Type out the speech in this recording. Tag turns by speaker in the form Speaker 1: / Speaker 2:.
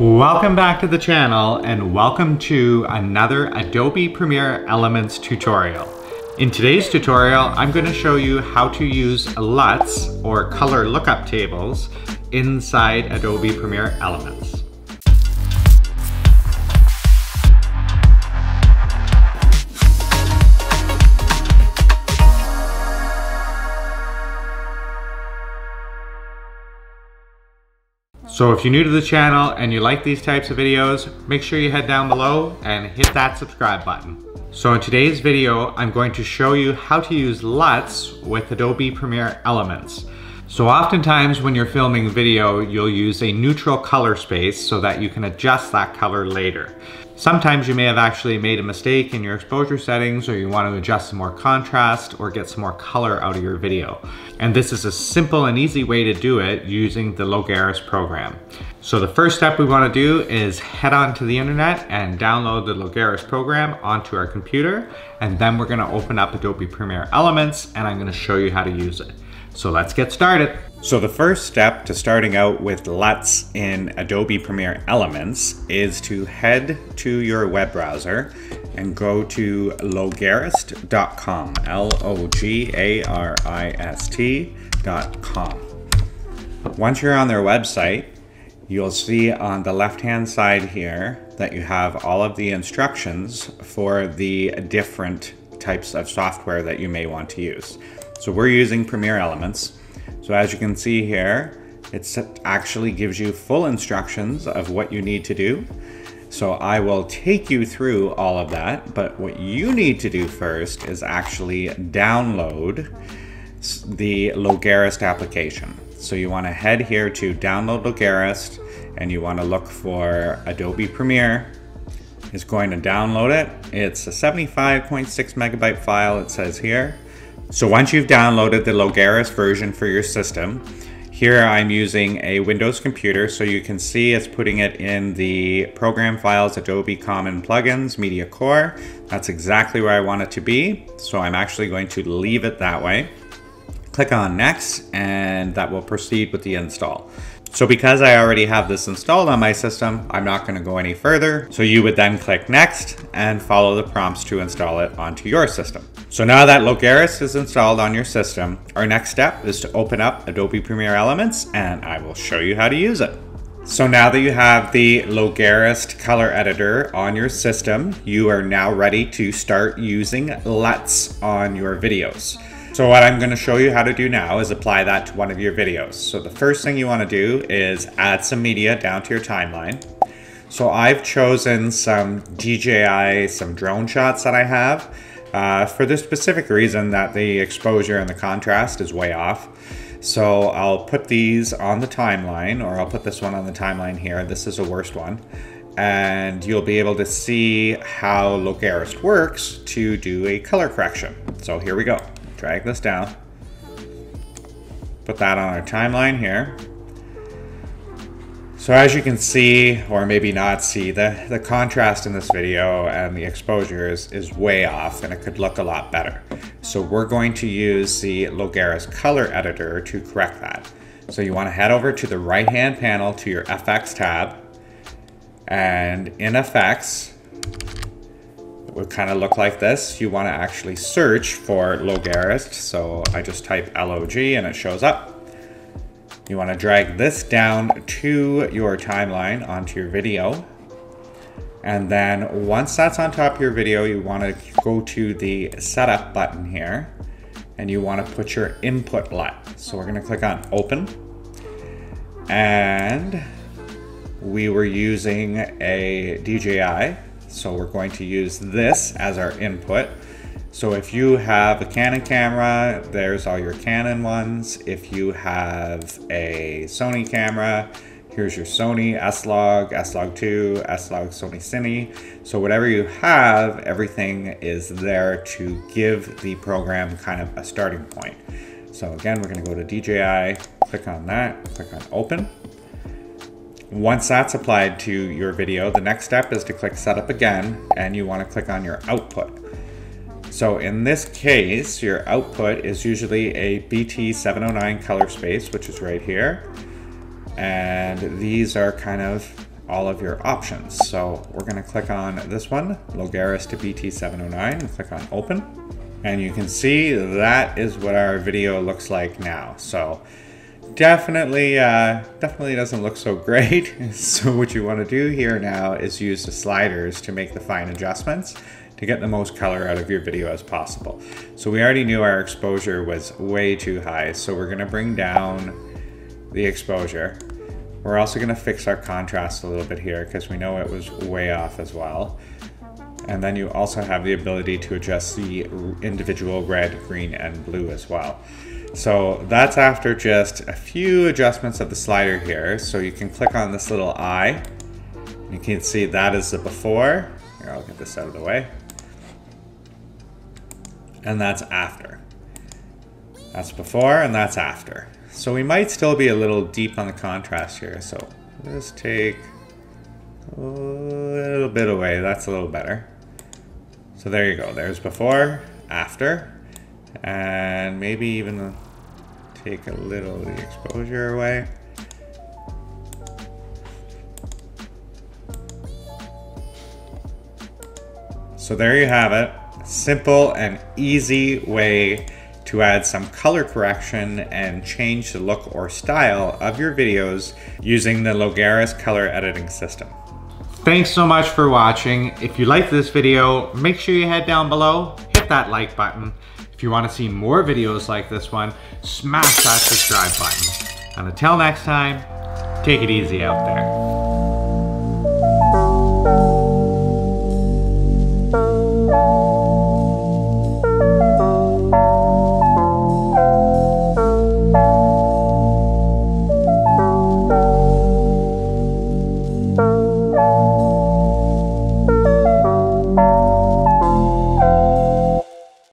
Speaker 1: Welcome back to the channel and welcome to another Adobe Premiere Elements tutorial. In today's tutorial, I'm going to show you how to use LUTs or color lookup tables inside Adobe Premiere Elements. So if you're new to the channel and you like these types of videos, make sure you head down below and hit that subscribe button. So in today's video, I'm going to show you how to use LUTs with Adobe Premiere Elements. So oftentimes when you're filming video, you'll use a neutral color space so that you can adjust that color later. Sometimes you may have actually made a mistake in your exposure settings or you want to adjust some more contrast or get some more color out of your video. And this is a simple and easy way to do it using the Logarist program. So the first step we want to do is head onto the internet and download the Logarist program onto our computer. And then we're going to open up Adobe Premiere Elements and I'm going to show you how to use it. So let's get started. So the first step to starting out with LUTs in Adobe Premiere Elements is to head to your web browser and go to logarist.com, L-O-G-A-R-I-S-T.com. Once you're on their website, you'll see on the left-hand side here that you have all of the instructions for the different types of software that you may want to use. So we're using Premiere Elements. So as you can see here, it actually gives you full instructions of what you need to do. So I will take you through all of that, but what you need to do first is actually download the Logarist application. So you want to head here to download Logarist and you want to look for Adobe Premiere. It's going to download it. It's a 75.6 megabyte file, it says here. So once you've downloaded the Logarist version for your system, here I'm using a Windows computer so you can see it's putting it in the program files Adobe Common Plugins Media Core. That's exactly where I want it to be. So I'm actually going to leave it that way. Click on next and that will proceed with the install. So because I already have this installed on my system, I'm not gonna go any further. So you would then click next and follow the prompts to install it onto your system. So now that Logarist is installed on your system, our next step is to open up Adobe Premiere Elements and I will show you how to use it. So now that you have the Logarist color editor on your system, you are now ready to start using LUTs on your videos. So what I'm going to show you how to do now is apply that to one of your videos. So the first thing you want to do is add some media down to your timeline. So I've chosen some DJI, some drone shots that I have uh, for the specific reason that the exposure and the contrast is way off. So I'll put these on the timeline, or I'll put this one on the timeline here. This is a worst one. And you'll be able to see how Logarist works to do a color correction. So here we go drag this down, put that on our timeline here. So as you can see, or maybe not see, the, the contrast in this video and the exposure is, is way off and it could look a lot better. So we're going to use the Logarist color editor to correct that. So you want to head over to the right hand panel to your FX tab and in FX, would kind of look like this. You want to actually search for Logarist. So I just type LOG and it shows up. You want to drag this down to your timeline onto your video. And then once that's on top of your video, you want to go to the setup button here and you want to put your input LUT. So we're going to click on open and we were using a DJI so we're going to use this as our input. So if you have a Canon camera, there's all your Canon ones. If you have a Sony camera, here's your Sony S-Log, S-Log 2, S-Log Sony Cine. So whatever you have, everything is there to give the program kind of a starting point. So again, we're gonna go to DJI, click on that, click on open. Once that's applied to your video, the next step is to click setup again and you want to click on your output. So in this case, your output is usually a BT709 color space, which is right here. And these are kind of all of your options. So we're gonna click on this one, Logarist to BT709, and click on open. And you can see that is what our video looks like now. So definitely, uh, definitely doesn't look so great. so what you wanna do here now is use the sliders to make the fine adjustments to get the most color out of your video as possible. So we already knew our exposure was way too high, so we're gonna bring down the exposure. We're also gonna fix our contrast a little bit here because we know it was way off as well. And then you also have the ability to adjust the individual red, green, and blue as well. So that's after just a few adjustments of the slider here. So you can click on this little eye. You can see that is the before. Here, I'll get this out of the way and that's after. That's before and that's after. So we might still be a little deep on the contrast here. So let's take a little bit away. That's a little better. So there you go. There's before, after, and maybe even take a little of the exposure away. So there you have it simple and easy way to add some color correction and change the look or style of your videos using the Logarist color editing system. Thanks so much for watching. If you liked this video, make sure you head down below, hit that like button. If you want to see more videos like this one, smash that subscribe button. And until next time, take it easy out there.